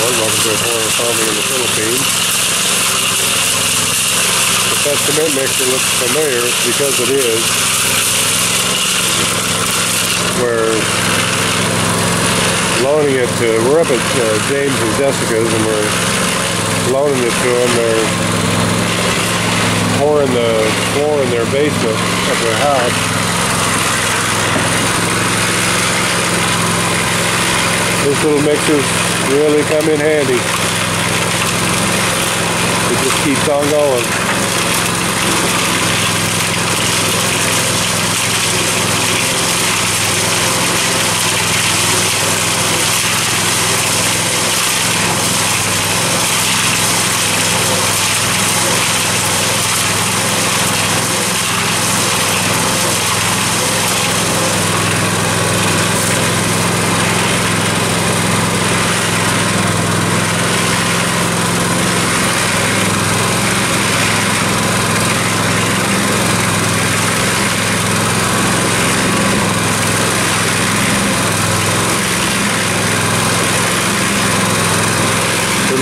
everyone. Welcome to a Foreigner Farming in the Philippines. If that cement mixer looks familiar, it's because it is. We're loaning it to, we're up at uh, James and Jessica's and we're loaning it to them. They're pouring the floor in their basement of their house. This little mixers really come in handy. It just keeps on going.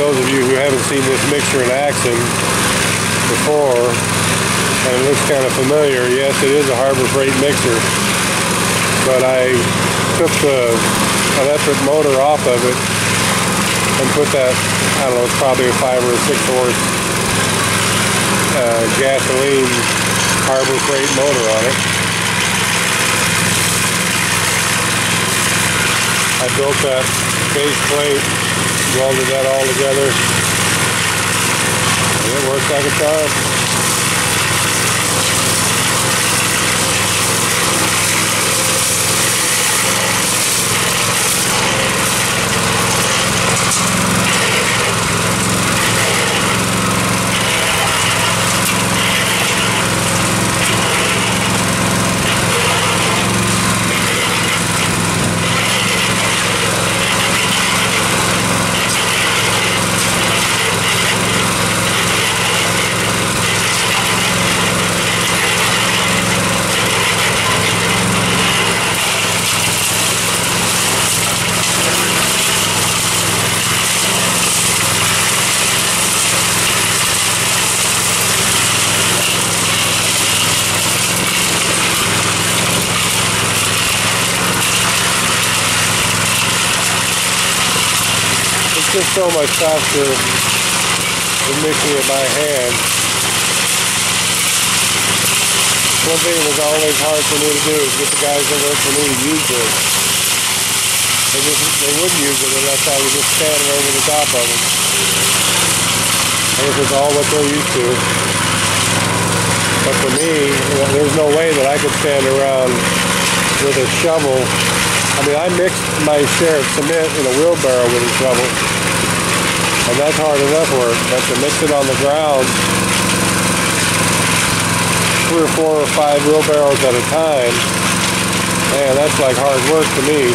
Those of you who haven't seen this mixer in action before, and it looks kind of familiar, yes, it is a Harbor Freight mixer, but I took the electric motor off of it and put that, I don't know, it's probably a five or a six horse uh, gasoline Harbor Freight motor on it. I built that base plate welded that all together. And it works like a charm. Just so much faster than mixing it by hand. One thing that was always hard for me to do is get the guys that work for me to use this. They, just, they wouldn't use it unless I was just standing over the top of them. I guess it's all what they're used to. But for me, there's no way that I could stand around with a shovel I mean, I mixed my share of cement in a wheelbarrow with a shovel. And that's hard enough work, but to mix it on the ground, three or four or five wheelbarrows at a time, man, that's like hard work to me.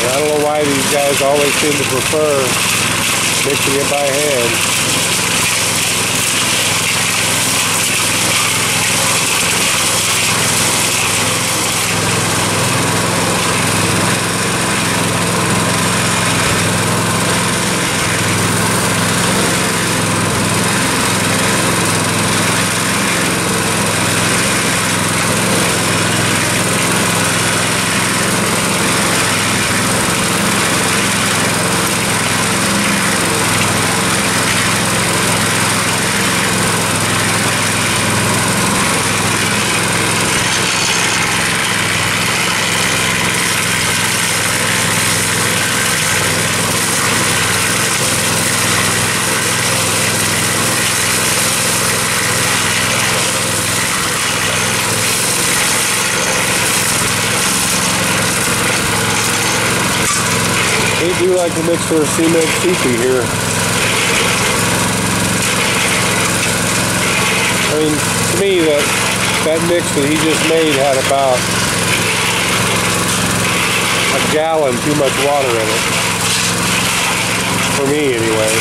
And I don't know why these guys always seem to prefer mixing it by hand. do like to mix their cement CP here. I mean, to me, that, that mix that he just made had about a gallon too much water in it. For me, anyway.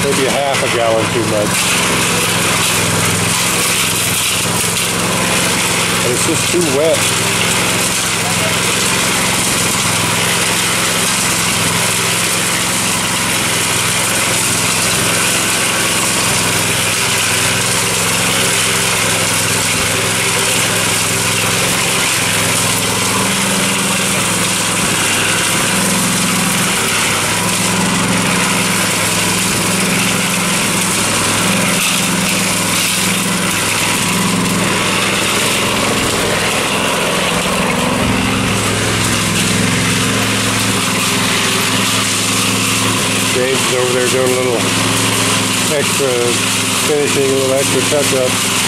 Maybe a half a gallon too much. It's just too wet. Over there doing a little extra finishing, a little extra touch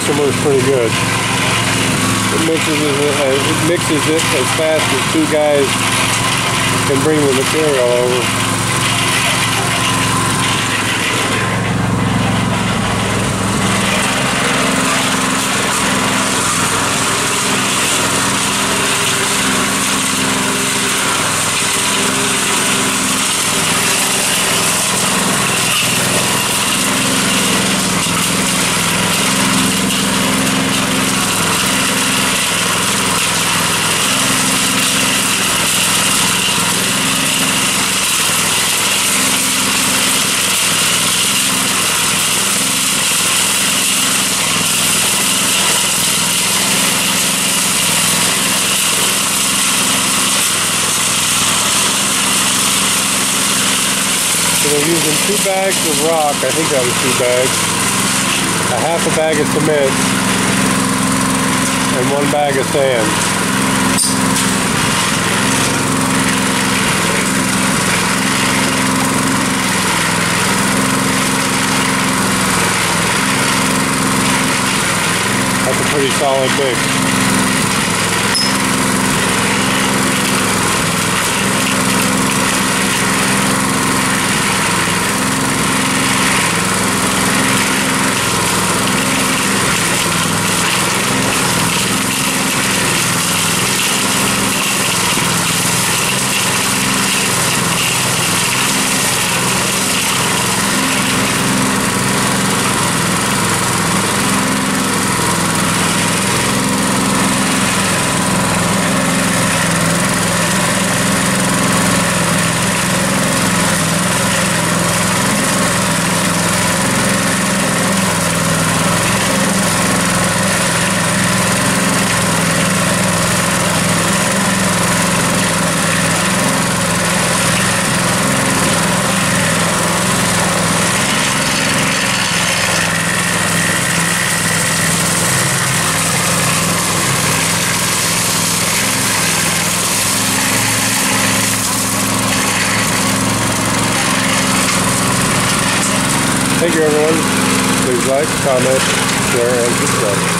mixer works pretty good. It mixes it, uh, it mixes it as fast as two guys can bring the material over. So they're using two bags of rock, I think that was two bags, a half a bag of cement, and one bag of sand. That's a pretty solid mix. Thank you, everyone. Please like, comment, share, and subscribe.